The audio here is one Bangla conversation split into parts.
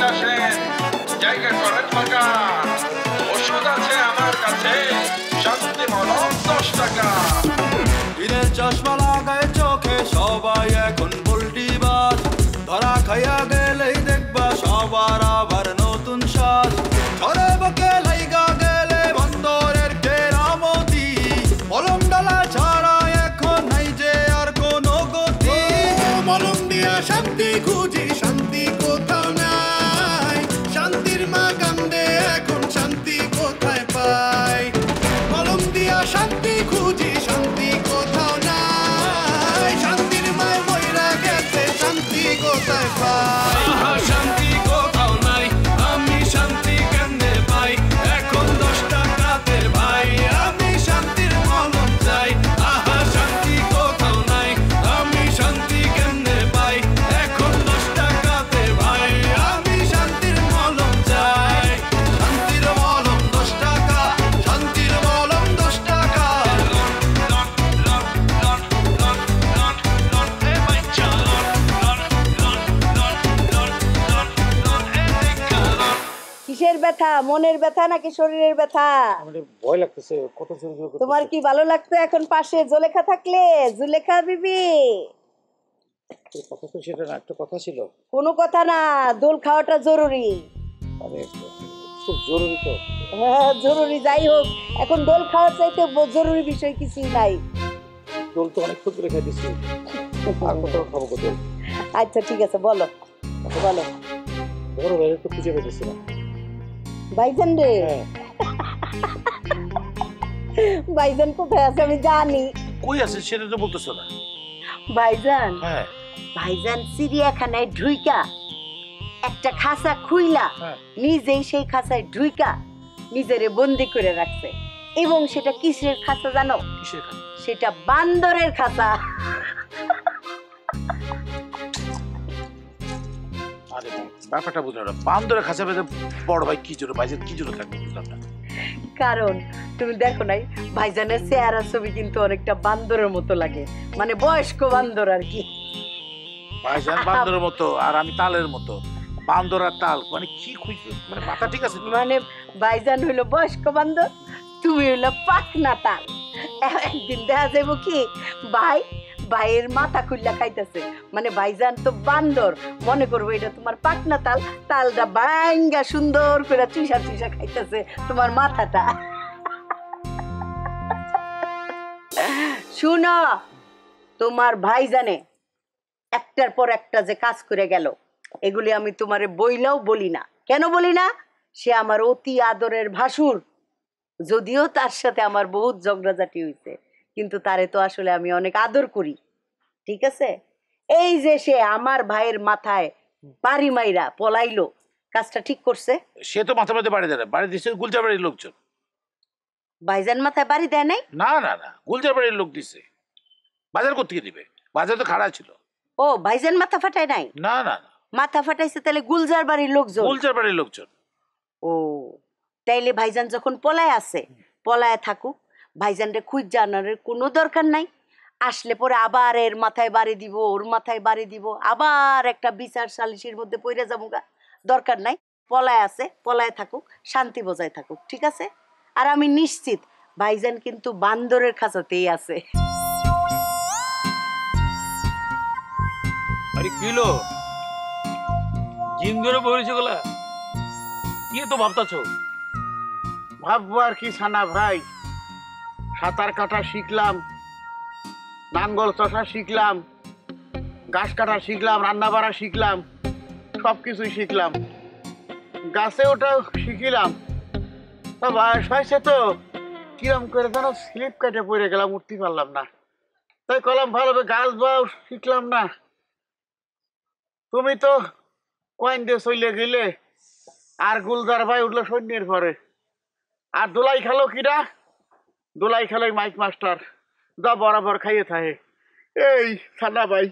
আসে মনের ব্যথা নাকি শরীরের ব্যথা? ভয় লাগতেছে কত জোরে জোরে তোমার কি ভালো লাগতো এখন পাশে জুলেখা থাকলে? জুলেখা বিবি। কথা তো সেটা না একটা কথা ছিল। কোনো কথা না দোল খাওয়াটা জরুরি। মানে খুব জরুরি তো। হ্যাঁ জরুরি যাই হোক। এখন দোল খাওয়ার চাইতে জরুরি বিষয় কিছুই নাই। দোল তো অনেক ক্ষতি রেখে দিচ্ছি আর কত খাব কত? আচ্ছা ঠিক আছে বলো। বলো। বড় ভাই তো খুঁজে পেতেছি না। ভাইজান রে হ্যাঁ। ভাইজান কোথায় আছে আমি জানি। কই আছে সেটা তো বলতেছো না। ভাইজান হ্যাঁ। ভাইজান চিড়িয়াখানায় ঢুইকা একটা খাঁচা খুইলা হ্যাঁ। নিজেই সেই খাঁচায় ঢুইকা নিজেরে বন্দি করে রাখছে। এবং সেটা কিসের খাঁচা জানো? সেটা বান্দরের খাঁচা। ব্যাপারটা বুঝলাম না বান্দরের কাছে বেঁধে বড় ভাই কি জন্য ভাইজান কি জন্য থাকবে বুঝলাম না কারণ তুমি দেখো নাই ভাইজানের চেহারা ছবি কিন্তু অনেকটা বান্দরের মতো লাগে। মানে বয়স্ক বান্দর আর কি। ভাইজান বান্দরের মতো আর আমি তালের মতো। বান্দর আর তাল মানে কি খুঁজবে মানে মাথা ঠিক আছে? মানে ভাইজান হইল বয়স্ক বান্দর তুমি হইল পাকনা তাল। একদিন দেখা যাব কি ভাই ভাইয়ের মাথা খুললা খাইতেছে। মানে ভাইজান তো বান্দর। মনে করব এটা তোমার পাকনা তাল। তালটা বাঙ্গা সুন্দর করে চুষা চুষা খাইতেছে তোমার মাথাটা। শুনো, তোমার ভাই জানে একটার পর একটা যে কাজ করে গেল, এগুলি আমি তোমারে বইলাও বলি না। কেন বলি না? সে আমার অতি আদরের ভাসুর, যদিও তার সাথে আমার বহুত ঝগড়াঝাটি হয়েছে কিন্তু তারে তো আসলে আমি অনেক আদর করি ঠিক আছে? এই যে সে আমার ভাইয়ের মাথায় বাড়ি মাইরা পলাইলো কাজটা ঠিক করছে? সে তো মাথা মাথা বাড়ি দেয় বাড়ি দিচ্ছে গুলজার বাড়ির লোকজন। ভাইজান মাথায় বাড়ি দেয় নাই? না না না গুলজার বাড়ির লোক দিছে। বাজার কোথেকে দিবে? বাজার তো খাড়া ছিল। ও ভাইজান মাথা ফাটায় নাই? না না না। মাথা ফাটাইছে তাহলে গুলজার বাড়ির লোকজন? গুলজার বাড়ির লোকজন। ও তাইলে ভাইজান যখন পলায় আছে পলায় থাকুক ভাইজানরে খুঁজ জানার কোনো দরকার নাই। আসলে পরে আবার এর মাথায় বাড়ি দিব ওর মাথায় বাড়ি দিব আবার একটা বিচার সালিসির মধ্যে পড়ে যাব গা দরকার নাই পলায় আছে পলায় থাকুক শান্তি বজায় থাকুক ঠিক আছে? আর আমি নিশ্চিত ভাইজান কিন্তু বান্দরের খাঁচাতেই আছে। আরে কিলো জিম ধরে বলেছে গুলা। কি তো ভাবতাছো? ভাববো আর কি সানা ভাই। সাঁতার কাটা শিখলাম, নাঙ্গল চষা শিখলাম গাছ কাটা শিখলাম, রান্না বাড়া শিখলাম সব কিছুই শিখলাম। গাছে ওটাও শিখিলাম। বয়স হয়েছে তো, কিরম করে যেন স্লিপ কেটে পড়ে গেলাম, উঠতে পারলাম না। তাই কলাম ভালোভাবে গাছ বাও শিখলাম না। তুমি তো কয়েন দিয়ে চলে গেলে আর গুলজার ভাই উঠল সৈন্যের পরে আর দোলাই খেলো কিরা দোলাই খেলো মাইক মাস্টার যা বরাবর খাইয়ে থাকে। এই সানা ভাই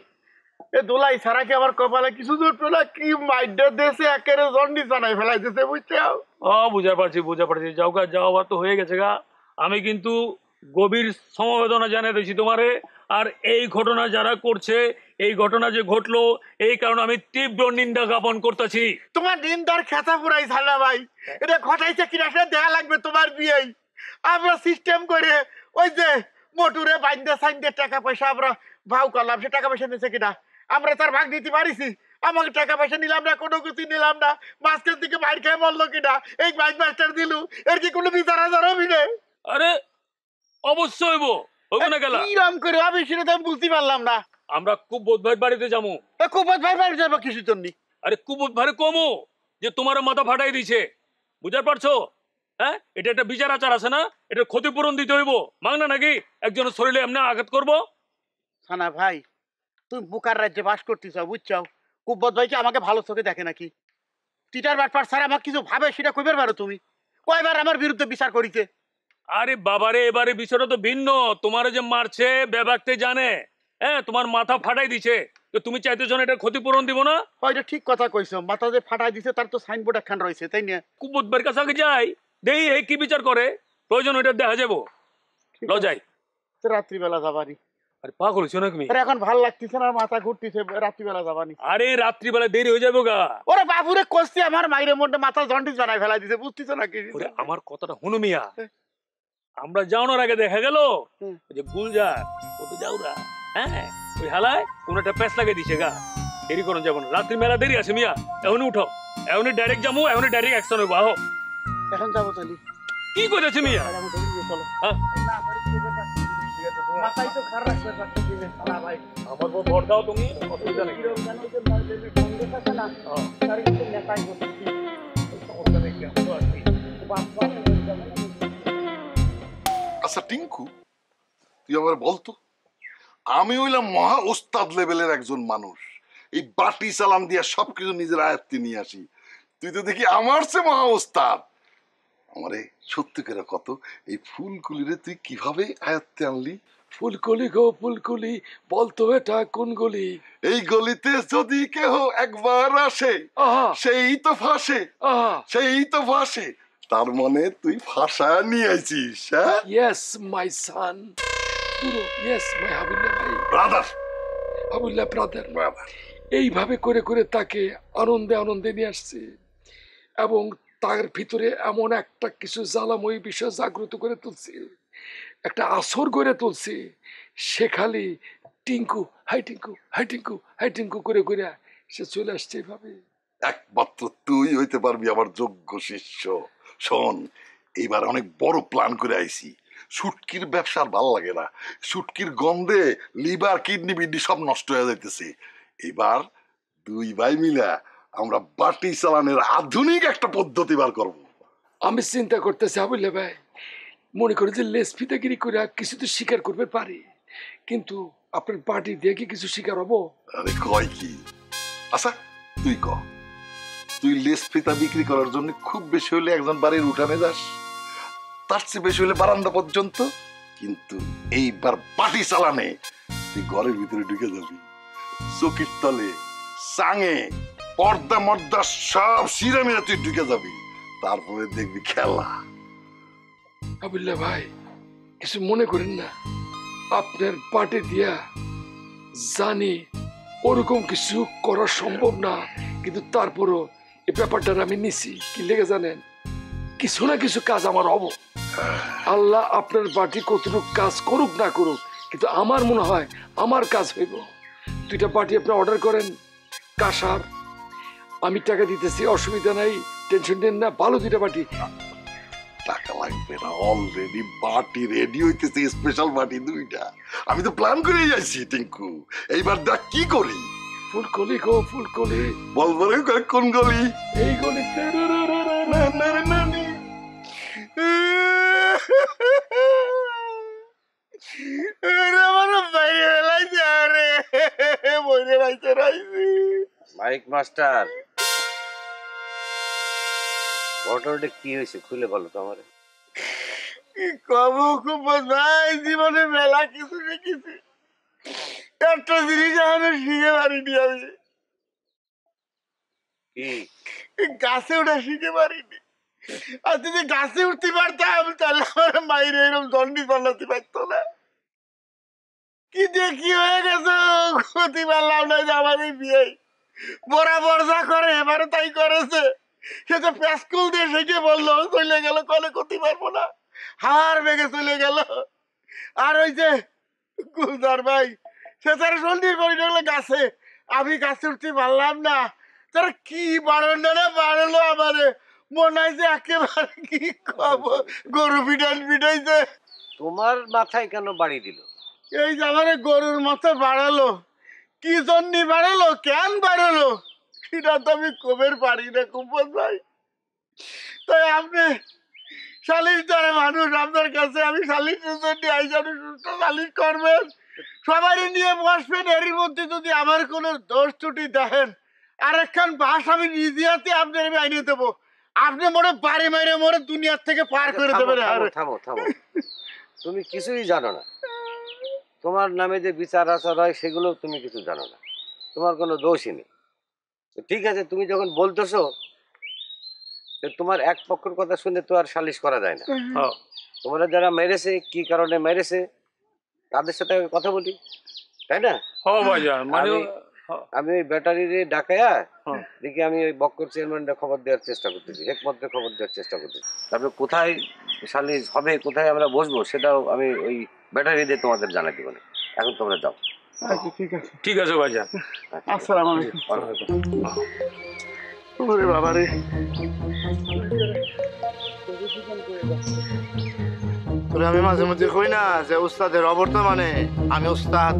এ দোলাই ছাড়া কি আমার কপালে কিছু জুটলো না? কি মাইডা দেশে একেবারে জন্ডি জানাই ফেলাই দিতে বুঝতে ও বুঝা পারছি বুঝা পারছি। যাও গা যাও তো হয়ে গেছে গা। আমি কিন্তু গভীর সমবেদনা জানিয়ে দিয়েছি তোমারে। আর এই ঘটনা যারা করছে এই ঘটনা যে ঘটলো এই কারণে আমি তীব্র নিন্দা জ্ঞাপন করতেছি। তোমার নিন্দার খেতা পুরাই সানা ভাই। এটা ঘটাইছে কিনা সেটা দেয়া লাগবে তোমার বিয়েই। আমরা সিস্টেম করে ওই যে মোটুরে বাইন্দে সাইন্দে টাকা পয়সা আমরা ভাও করলাম সে টাকা পয়সা নিছে কিনা? আমরা তার ভাগ দিতে পারিছি। আমাকে টাকা পয়সা নিলাম না কোনো কিছু নিলাম না। মাঝখান থেকে বাইর খেয়ে মরলো কিনা? এই বাইক মাস্টার দিলু এর কি কোনো বিচার আচার হবি না? আরে অবশ্যই হইব হইব না গেলা কিরম করে হবে সেটা তো আমি বুঝতে পারলাম না। আমরা খুব বোধ ভাই বাড়িতে যাব। কুপত ভাই বাড়ি যাব কিছু জন্য। আরে কুবুত ভারে কমো যে তোমার মাথা ফাটাই দিছে। বুঝতে পারছ? হ্যাঁ? এটা একটা বিচার আচার আছে না? এটা ক্ষতিপূরণ দিতে হইব। মাংনা নাকি? একজনের শরীরে এমনি আঘাত করব? সানা ভাই তুমি বুকার রাজ্যে বাস করতেছ বুঝছ কুব্বত ভাই কি আমাকে ভালো চোখে দেখে নাকি? টিটার বাটপার স্যার আমাকে কিছু ভাবে সেটা কইবার পারো তুমি? কয়বার আমার বিরুদ্ধে বিচার করিতে? আরে বাবারে এবারে বিষয়টা তো ভিন্ন। তোমার যে মারছে বেবাকতে জানে। হ্যাঁ তোমার মাথা ফাটাই দিছে। তো তুমি চাইতেছো না এটা ক্ষতিপূরণ দিব না? হয়তো ঠিক কথা কইছো। মাথা যে ফাটাই দিছে তার তো সাইনবোর্ড একখান রয়েছে তাই না? কুবুত ভাইয়ের কাছে আগে যাই। দেই এই কি বিচার করে? প্রয়োজন ওইটা দেখা যাব। ল যাই। রাত্রিবেলা যাবানি। আরে পাগল হইছো না তুমি? আরে এখন ভালো লাগতেছে না মাথা ঘুরতেছে রাত্রিবেলা যাবানি। আরে রাত্রিবেলা দেরি হয়ে যাব গা। ওরে বাবুরে কষছি আমার মাইরের মধ্যে মাথা জন্ডিস বানাই ফেলাই দিছে বুঝতেছো নাকি? ওরে আমার কথাটা হুনু মিয়া। আমরা যাওয়ানোর আগে দেখা গেল যে গুলজার ও তো যাওরা হ্যাঁ ওই হালায় কোন একটা প্যাঁচ লাগিয়ে দিছে গা। দেরি করুন যাব না। রাত্রি মেলা দেরি আছে মিয়া। এখনই উঠো। এখনই ডাইরেক্ট যাব এখনই ডাইরেক্ট অ্যাকশন হইবো। আহো। এখন যাব তাহলে। কি করেছে মিয়া? আর আমি ধরে নিয়ে চলো। হ্যাঁ? হ্যাঁ। আচ্ছা টিঙ্কু তুই আমার বলতো আমি হইলাম মহা ওস্তাদ লেভেলের একজন মানুষ। এই বাটি চালান দিয়া সবকিছু নিজের আয়ত্তে নিয়ে আসি। তুই তো দেখি আমার সে মহা ওস্তাদ। আমারে সত্যি করে কত? এই ফুলগুলিরে তুই কীভাবে আয়ত্তে আনলি? ফুলকলি গো ফুলকলি বলতো এটা কোন গলি? এই গলিতে যদি কেহ একবার আসে আহা। সেই তো ফাঁসে আহা। সেই তো ফাঁসে। তার মানে তুই ফাঁসা নিয়ে আইছিস ইয়েস মাই সান পুরো ইয়েস মাই হাবিল্লা ভাই। ব্রাদার হাবিল্লা ব্রাদার এইভাবে করে করে তাকে আনন্দে আনন্দে নিয়ে আসছে। এবং তার ভিতরে এমন একটা কিছু জ্বালাময়ী বিষয় জাগ্রত করে তুলছে, একটা আসর গড়ে তুলছে, সে খালি Tinku hi Tinku hi Tinku hi Tinku করে করে সে চলে আসছে এইভাবে একমাত্র তুই হইতে পারবি আমার যোগ্য শিষ্য। শোন এবার অনেক বড় প্ল্যান করে আইছি। সুটকির ব্যবসা ভালো লাগে না। শুটকির গন্ধে লিভার, কিডনি, বিডনি সব নষ্ট হয়ে যাইতেছে। এবার দুই ভাই মিলা আমরা বাটি চালানের আধুনিক একটা পদ্ধতি বার করব। আমি চিন্তা করতেছি হাবিল্লা ভাই মনে করি যে লেস ফিতাগিরি করে কিছু তো স্বীকার করবে পারি কিন্তু আপনার পার্টি দিয়ে কি কিছু স্বীকার হব? আরে কয় কি? আচ্ছা তুই ক। তুই লেস ফিতা বিক্রি করার জন্য খুব বেশি হলে একজন বাড়ির উঠানে যাস তার চেয়ে বেশি হলে বারান্দা পর্যন্ত। কিন্তু এইবার পাটি চালানে তুই ঘরের ভিতরে ঢুকে যাবি চকির তলে সাঙে পর্দা মর্দা সব সিরা তুই ঢুকে যাবি। তারপরে দেখবি খেলা। আবুল্লা ভাই, কিছু মনে করেন না। আপনার পার্টি দিয়া জানি ওরকম কিছু করা সম্ভব না, কিন্তু তারপরও এই ব্যাপারটার আমি নিছি। কি লেগে জানেন? কিছু না কিছু কাজ আমার হব। আল্লাহ আপনার পার্টি কতটুকু কাজ করুক না করুক, কিন্তু আমার মনে হয় আমার কাজ হইব। দুইটা পার্টি আপনি অর্ডার করেন, কাসার আমি টাকা দিতেছি অসুবিধা নাই টেনশন নেন না ভালো দুইটা পার্টি টাকা লাগবে না অলরেডি বাটি রেডি হইতেছে স্পেশাল বাটি দুইটা। আমি তো প্ল্যান করে যাইছি টিঙ্কু। এইবার দেখ কি করি। ফুলকলি গো ফুলকলি। বলব রে কয় কোন গলি? এই গলিতে। বাইরে বইরে ঘটনাটা কি হয়েছে খুলে বলো তো আমারে। কি খুব ভাই জীবনে মেলা কিছু শিখেছি একটা জিনিস আমাদের শিখে পারিনি আমি। গাছে ওঠা শিখে পারিনি। আর যদি গাছে উঠতে পারতাম তাহলে আমার মায়ের এরকম জন্ডিস বানাতে পারতো না। কি কি হয়ে গেছে ক্ষতি পারলাম না যে আমাদের বিয়ে। বরাবর যা করে এবারে তাই করেছে। সে তো প্যাসকুল দিয়ে সেকে বলল চলে গেল কলে ক্ষতি পারব না। হার বেগে চলে গেল। আর ওই যে গুলদার ভাই সে তার সন্ধির করে গেলো গাছে। আমি গাছে উঠতে পারলাম না। তারা কি বাড়ল না বাড়লো আমারে। মনে হয় যে একেবারে কি খবর গরু পিটান পিটাইছে। তোমার মাথায় কেন বাড়ি দিল? এই যে আমারে গরুর মতো বাড়ালো। কি জন্য বাড়ালো? কেন বাড়ালো? সেটা তো আমি কবের পারি না কুম্পন ভাই? তাই আপনি সালিশ দ্বারা মানুষ আপনার কাছে আমি সালিশের জন্য আইসান সুস্থ সালিশ করবেন। সবারই নিয়ে বসবেন এরই মধ্যে যদি আমার কোনো দোষ ত্রুটি দেখেন আর একখান বাস আমি নিজে হাতে আপনার আমি আইনে দেবো। আপনি মনে বাড়ি মাইরে মরে দুনিয়ার থেকে পার করে থামো, দেবেন থামো, আর। থামো। তুমি কিছুই জানো না। তোমার নামে যে বিচার আচার হয় সেগুলো তুমি কিছু জানো না। তোমার কোনো দোষই নেই। ঠিক আছে তুমি যখন বলতেছো তোমার এক পক্ষের কথা শুনে তো আর সালিশ করা যায় না। হ্যাঁ। তোমরা যারা মেরেছে কি কারণে মেরেছে তাদের সাথে আমি কথা বলি তাই না? হ ভাইজান মানে আমি- আমি ওই ব্যাটারি ডাকায়া হ্যাঁ। দেখি আমি ওই বক্কর চেয়ারম্যানটা খবর দেওয়ার চেষ্টা করতেছি একমাত্র খবর দেওয়ার চেষ্টা করতেছি। তারপরে কোথায় সালিশ হবে কোথায় আমরা বসবো সেটাও আমি ওই ব্যাটারি দিয়ে তোমাদের জানাই দিব না। এখন তোমরা যাও। আচ্ছা ঠিক আছে। ঠিক আছে ভাইজান। আসসালামু আলাইকুম। ওরে বাবা রে। তোরে আমি মাঝে মধ্যে কই না যে উস্তাদের অবর্তমানে আমি উস্তাদ।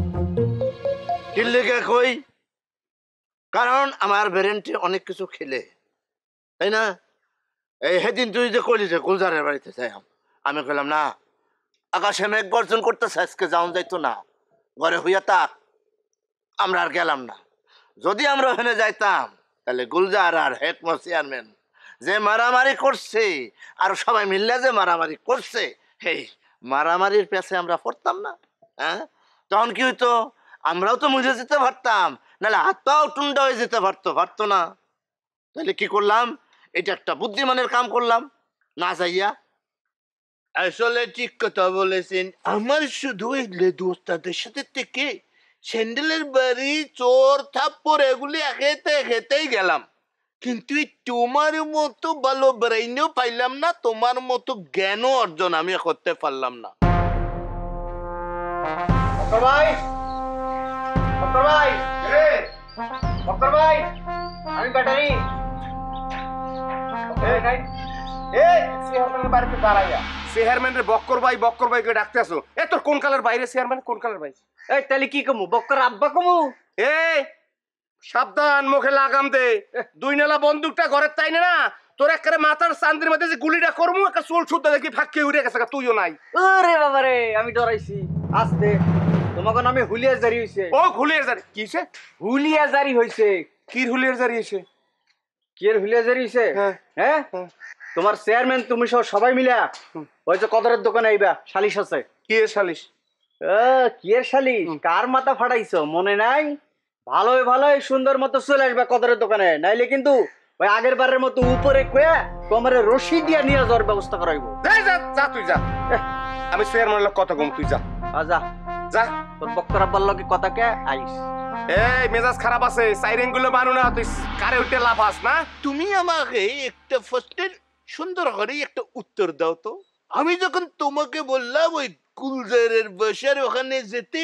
কিল্লিকে কই? কারণ আমার ব্রেনটি অনেক কিছু খেলে। তাই না? এই সেদিন তুই যে কইলি যে গুলজারের বাড়িতে যাই আমি কইলাম না আকাশে মেঘ গর্জন করতেছে আজকে যাওন যাইতো না। ঘরে হইয়া তাক আমরা আর গেলাম না। যদি আমরা ওখানে যাইতাম, তাহলে গুলজার আর হেকমত চেয়ারম্যান যে মারামারি করছে, আর সবাই মিললে যে মারামারি করছে এই মারামারির পেছে আমরা পড়তাম না হ্যাঁ? তখন কি হইতো? আমরাও তো মুঝে যেতে পারতাম, নাহলে হাত পাও টুন্ডা হয়ে যেতে পারতো পারতো না। তাহলে কি করলাম? এটা একটা বুদ্ধিমানের কাম করলাম, না যাইয়া আসলে ঠিক কথা বলেছেন। আমার শুধু এই লেদু সাথে থেকে স্যান্ডেলের বাড়ি, চোর থাপ্পড় এগুলি খেতে খেতেই গেলাম। কিন্তু তোমার মতো ভালো ব্রেইনও পাইলাম না, তোমার মতো জ্ঞানও অর্জন আমি করতে পারলাম না। ভাই! ভাই! আমি ব্যাটারি। বাড়িতে দাঁড়াইয়া। চেয়ারম্যানের বক্কর ভাই বক্কর ভাইকে ডাকতে আসো। এ তোর কোন কালার বাইরে চেয়ারম্যান কোন কালার ভাই? এই তাহলে কি কমু? বক্কর আব্বা কমু? এই সাবধান মুখে লাগাম দে। দুই নেলা বন্দুকটা ঘরের তাই না তোর একেবারে মাথার চান্দির মধ্যে যে গুলিটা করব একটা চুল শুদ্ধ দেখি ফাঁকি উড়ে গেছে তুইও নাই। ওরে বাবা রে আমি ডরাইছি। আস্তে। তোমাকে আমি হুলিয়া জারি হইছে। ও ঘুলিয়ে যারে কিসে হুলিয়া জারি হইছে। কি হুলিয়ে যারি এসে কি হুলিয়া জারি হইছে হ্যাঁ। হ্যাঁ। তোমার চেয়ারম্যান তুমি সব সবাই মিলা ওই যে কদরের দোকানে আইবা সালিশ আছে। কি এ সালিশ? কি এর সালিশ? কার মাথা ফাটাইছো? মনে নাই? ভালোই ভালোই সুন্দর মতো চলে আসবে কদরের দোকানে। নাইলে কিন্তু ওই আগের বারের মতো উপরে কয়ে তোমার রশি দিয়া নিয়ে যাওয়ার ব্যবস্থা করাইবো। যা যা তুই যা। আমি চেয়ারম্যানের লোক কথা কম তুই যা। আজা যা। তোর বক্তর আব্বার লগে কথা কে? আইস। এই মেজাজ খারাপ আছে সাইরেনগুলো বানু না তুই কারে উঠে লাফাস না? তুমি আমাকে একটা ফার্স্টের সুন্দর করে একটা উত্তর দাও তো। আমি যখন তোমাকে বললাম ওই গুলজারের বাসার ওখানে যেতে,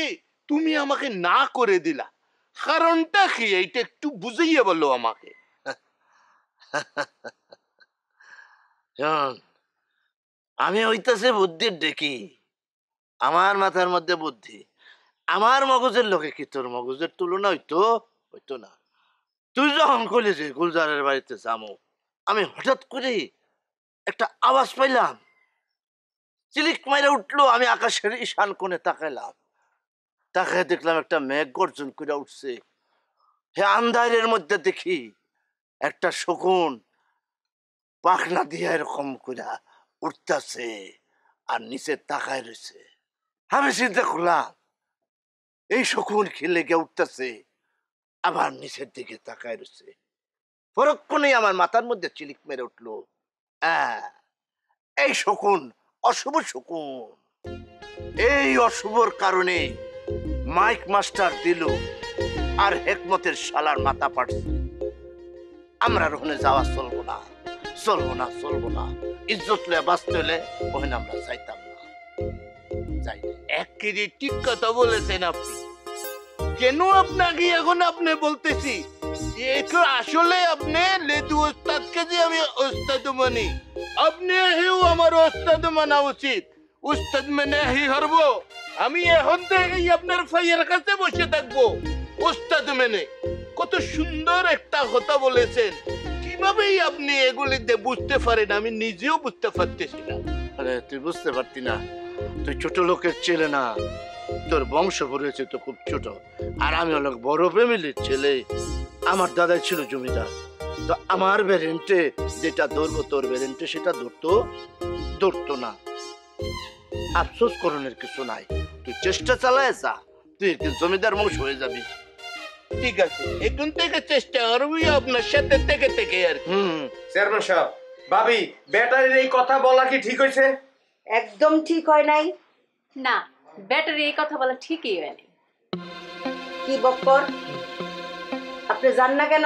তুমি আমাকে না করে দিলা। কারণটা কি? এইটা একটু বুঝাইয়া বলো আমাকে। আমি হইতাছে বুদ্ধির ডেকি আমার মাথার মধ্যে বুদ্ধি। আমার মগজের লোকে কি তোর মগজের তুলনা হইতো? হইতো না। তুই যখন কইলি যে গুলজারের বাড়িতে যাব আমি হঠাৎ করে একটা আওয়াজ পাইলাম। চিলিক মাইরে উঠল, আমি আকাশের ঈশান কোণে তাকাইলাম। তাকায় দেখলাম একটা মেঘ গর্জন করে উঠছে। হে আন্ধারের মধ্যে দেখি একটা শকুন পাখনা দিয়ে এরকম করে উঠতেছে আর নিচে তাকায় রয়েছে আমি চিন্তা করলাম, এই শকুন খেলে গিয়ে উঠতেছে, আবার নিচের দিকে তাকায় রয়েছে পরক্ষণেই আমার মাথার মধ্যে চিলিক মেরে উঠল। আহ, এই শকুন অশুভ শকুন। এই অশুভর কারণে মাইক মাস্টার দিলু আর হেকমতের শালার মাথা পাড়ছে। আমরা ওখানে যাওয়া চলবো না চলবো না চলবো না। ইজ্জত লে বাঁচতে হলে ওখানে আমরা যাইতাম না। যাই না। এক কেজি ঠিক কথা বলেছেন আপনি। কেন আপনাকে এখন আপনি বলতেছি? আসলে আপনি লেদু ওস্তাদকে যে আমি ওস্তাদ মানি আপনি আমার ওস্তাদ মানা উচিত মেনে হি হরবো আমি এখন থেকেই আপনার ফাইয়ের কাছে বসে থাকব ওস্তাদ কত সুন্দর একটা কথা বলেছেন কিভাবেই আপনি এগুলিতে বুঝতে পারেন আমি নিজেও বুঝতে পারতেছি না আরে তুই বুঝতে পারতি না তুই ছোট লোকের ছেলে না তোর বংশ হয়েছে তো খুব ছোট আর আমি অনেক বড় ফ্যামিলির ছেলে। আমার দাদা ছিল জমিদার। তো আমার ভ্যারেন্টে যেটা ধরবো তোর ভ্যারেন্টে সেটা ধরতো ধরতো না। আফসোস করণের কিছু নাই। তুই চেষ্টা চালায় যা তুই একদিন জমিদার বংশ হয়ে যাবি। ঠিক আছে এখন থেকে চেষ্টা করবি আপনার সাথে থেকে থেকে আর। হুম। চেয়ারম্যান সাহেব ভাবি ব্যাটারির এই কথা বলা কি ঠিক হয়েছে? একদম ঠিক হয় নাই। না ব্যাটারি এই কথা বলা ঠিকই হয়নি। কি বক্কর? আপনি জান না কেন?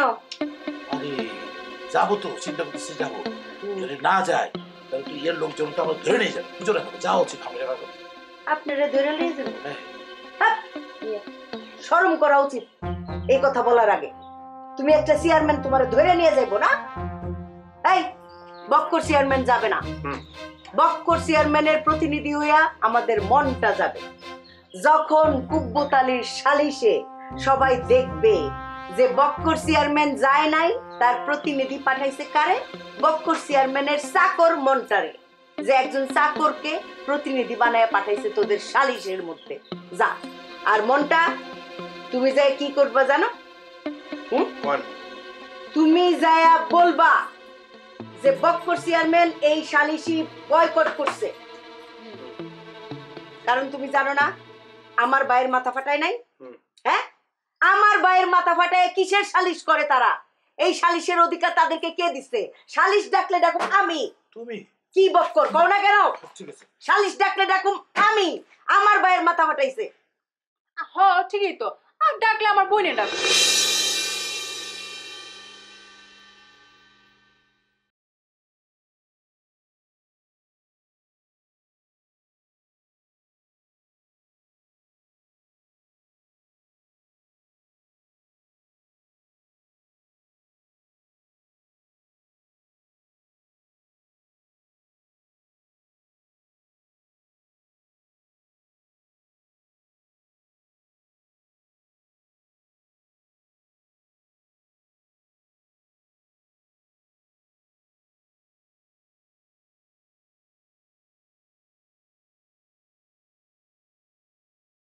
আরে যাব তো চিন্তা করতেছি যাব। যদি না যায় তাহলে তুই এর লোকজন তো আমার ধরে নিয়ে যাবে বুঝো না যাওয়া উচিত এখন। আপনারা ধরে নিয়ে যাবেন হ্যাঁ। শরম করা উচিত এই কথা বলার আগে। তুমি একটা চেয়ারম্যান তোমার ধরে নিয়ে যাইবো না? এই বক্কর চেয়ারম্যান যাবে না। বক্কর চেয়ারম্যানের প্রতিনিধি হইয়া আমাদের মনটা যাবে। যখন কুব্বতালির সালিশে সবাই দেখবে যে বক্কর চেয়ারম্যান যায় নাই তার প্রতিনিধি পাঠাইছে কারে? বক্কর চেয়ারম্যানের চাকর মনটারে যে একজন চাকরকে প্রতিনিধি বানায় পাঠাইছে তোদের সালিশের মধ্যে। যা আর মনটা তুমি যাই কি করবা জানো? হুম? তুমি যায়া বলবা যে বক্কর চেয়ারম্যান এই সালিশি বয়কট করছে। কারণ তুমি জানো না আমার ভাইয়ের মাথা ফাটায় নাই? হ্যাঁ? আমার ভাইয়ের মাথা ফাটায় কিসের সালিশ করে তারা? এই সালিশের অধিকার তাদেরকে কে দিচ্ছে সালিশ ডাকলে ডাকুম আমি। তুমি। কি বক্কর কও না কেন? সালিশ ডাকলে ডাকুম আমি। আমার ভাইয়ের মাথা ফাটাইছে। হ ঠিকই তো। আর ডাকলে আমার বোনে ডাকবে